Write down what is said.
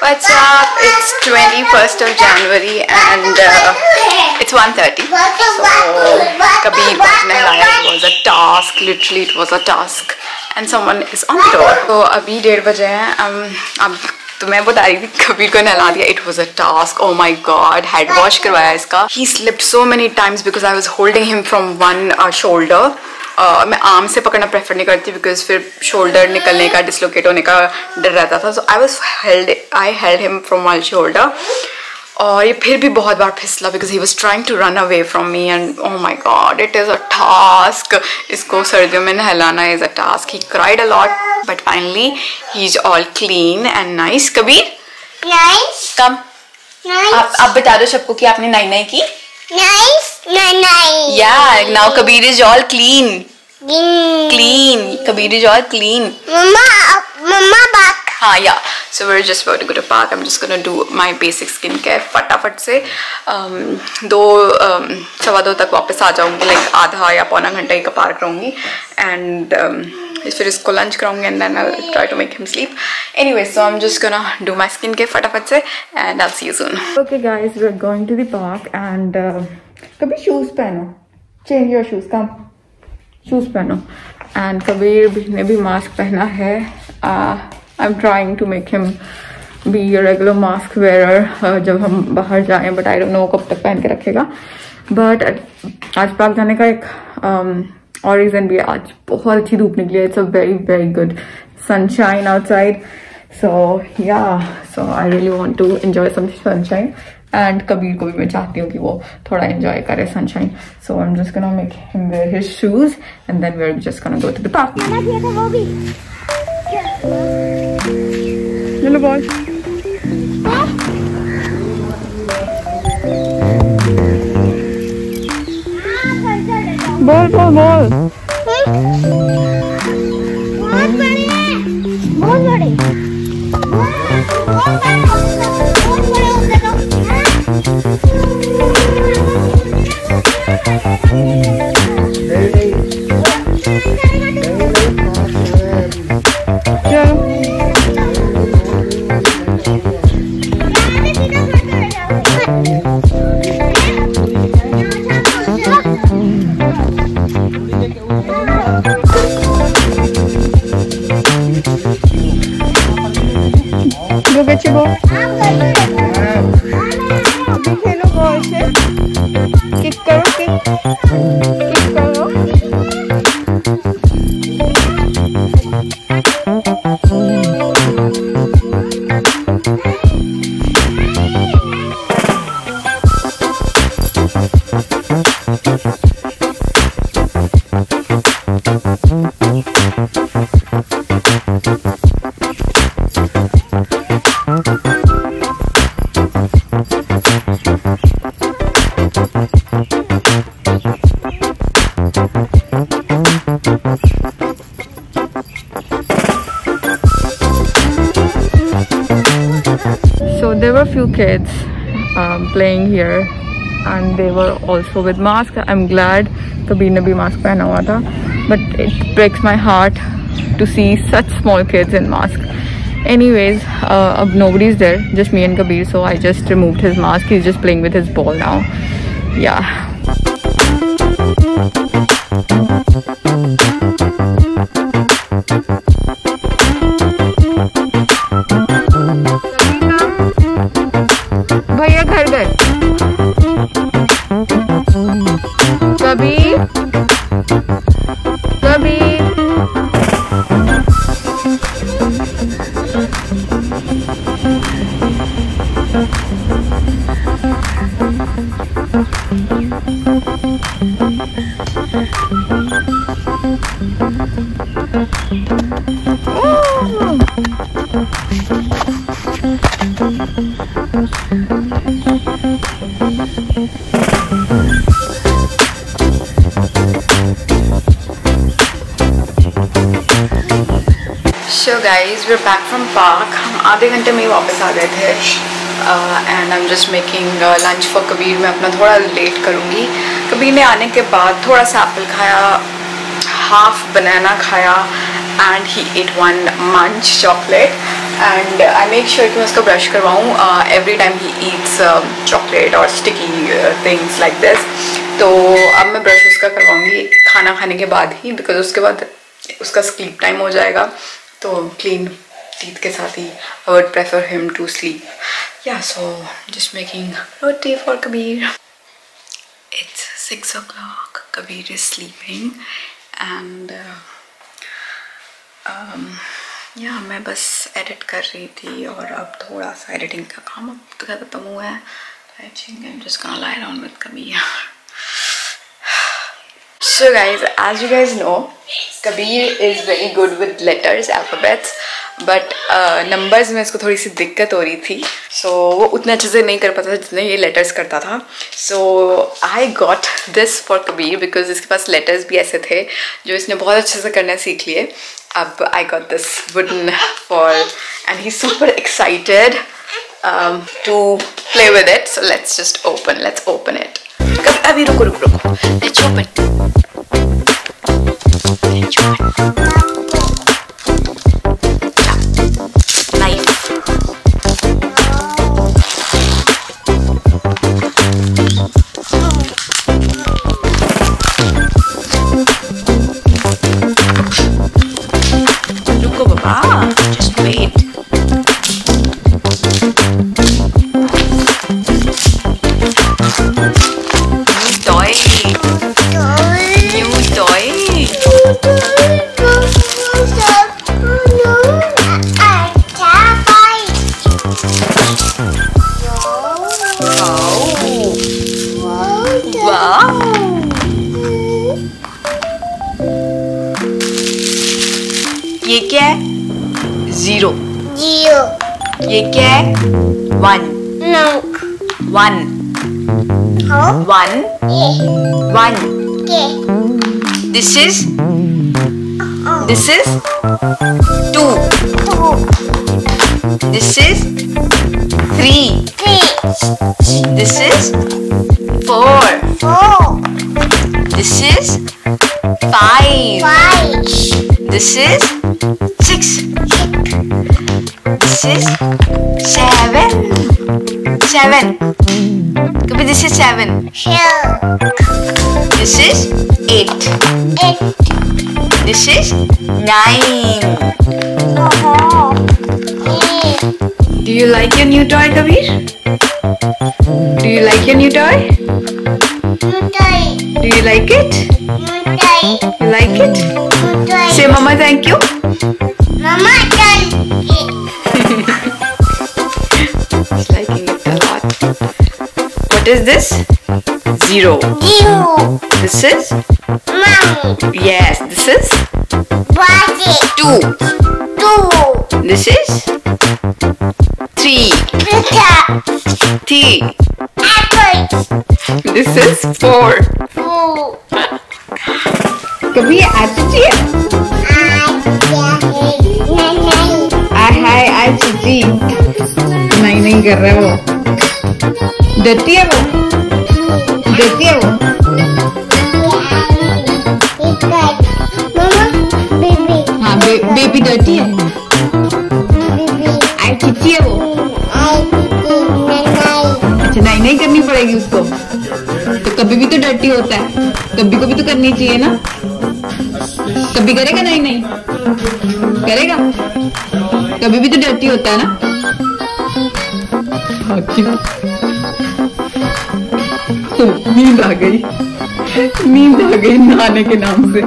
What's up? It's 21st of January and uh, it's 1.30. So, Kabir got नहलाया. It was a task. Literally, it was a task. And someone is on the door. So, अभी डेढ़ बजे हैं. Um, अब तो मैं बता रही थी कबीर को नहला दिया it was a task oh my god head wash करवाया इसका ही slipped so many times because I was holding him from one shoulder मैं आर्म से पकड़ना प्रेफर नहीं करती बिकॉज़ फिर शोल्डर निकलने का डिसलोकेट होने का डर रहता था so I was held I held him from my shoulder और ये फिर भी बहुत बार फिसला because he was trying to run away from me and oh my god it is a task इसको सर्दियों में नहलाना is a task he cried a lot but finally he is all clean and nice Kabir. Come. आप आप बता दो सबको कि आपने नाई नाई की Nice. Nice. Yeah now Kabir is all clean clean Kabir is all clean Mama, Mama back. हाँ yeah so we're just about to go to park. I'm just gonna do my basic skincare फटाफट से. Um, दो um, सवा दो तक वापस आ जाऊँगी like आधा या पौना घंटा ही का पार्क रहूँगी. एंड um, फिर इसको lunch कराऊँगी and then I try to make him sleep anyway so I am just gonna do my skin care फटाफट से and I see you soon okay guys we are going to the park and कभी shoes पहनो. Change your shoes come shoes पहनो। And Kabir ने भी mask पहना है। I am trying to make him be regular mask wear जब हम बाहर जाएँ बट आई डोंट नो कब तक पहन के रखेगा। बट आज पार्क जाने का एक um, और रीज़न भी है। आज बहुत अच्छी धूप निकली है। It's a very very good sunshine outside so yeah so I really want to enjoy some sunshine and Kabir को भी मैं चाहती हूँ कि वो थोड़ा एंजॉय करे sunshine so I am just gonna make him wear his shoes and then we are just gonna go to the park. चलो बॉल बोल बोल बोल। खेलो बॉल से किक करो किक किक करो So there were a few kids um, playing here and they were also with mask. I'm glad Kabir ne bhi mask pehna hua tha. But it breaks my heart to see such small kids in mask. Anyways, uh, nobody's there, just me and Kabir. So I just removed his mask. He's just playing with his ball now. Yeah. भैया घर गए। Kabir Kabir so guys we back from park हम आधे घंटे में ही वापस आ गए थे। And I am just making lunch for Kabir मैं अपना थोड़ा लेट करूँगी। कबीर ने आने के बाद थोड़ा सा एप्पल खाया हाफ़ बनाना खाया and he eat one Munch chocolate and I make sure कि मैं उसका brush करवाऊँ। Every time he eats chocolate और स्टिकी थिंग्स लाइक दिस तो अब मैं ब्रश उसका करवाऊँगी खाना खाने के बाद ही बिकॉज़ उसके बाद उसका स्लीप टाइम हो जाएगा। तो क्लीन टीथ के साथ ही I would prefer him to sleep yeah so just making roti for Kabir six o'clock. Kabir is sleeping and uh, um, yeah मैं बस एडिट कर रही थी और अब थोड़ा सा एडिटिंग का काम अब तो खत्म हुआ है। I think I'm just gonna lie down with Kabir. So guys as you guys know Kabir is very good with letters alphabets but numbers में इसको थोड़ी सी दिक्कत हो रही थी। सो so, वो उतने अच्छे से नहीं कर पाता था जितने ये लेटर्स करता था। So I got this for Kabir because इसके पास लेटर्स भी ऐसे थे जो इसने बहुत अच्छे से करना सीख लिए। अब I got this wooden for and he super excited to play with it so let's just open let's open it अभी रुको रुको रुको। Let's open let's open two. Yeke. One. No. One. Huh? One. Yeah. One. Yeah. This is. Uh -uh. This is two. Two. This is three. Three. This is four. Four. This is five. Five. This is six. This is seven. Seven. Kabi, this is seven. two This is eight. eight This is nine. four eight Do you like your new toy, Kabir? Do you like your new toy? Mutai, Do you like it? mutai, You like it? mutai. Say, Mama, thank you. Mama done it. He's liking it a lot. What is this? Zero. You, This is? mommy, Yes, this is body, two. two, This is three. pizza, T. apple, This is four. food. कभी आज चाहिए नहीं नहीं कर रहा वो। डरती है बे, बेबी डरती है। आय चिची है वो। अच्छा नहीं नहीं करनी पड़ेगी उसको। तो कभी भी तो डरती होता है। कभी को भी तो करनी चाहिए ना। कभी करेगा? नहीं नहीं। करेगा? कभी भी तो डरती होता है ना। हाँ, क्यों? नींद आ गई नींद आ गई नहाने के नाम से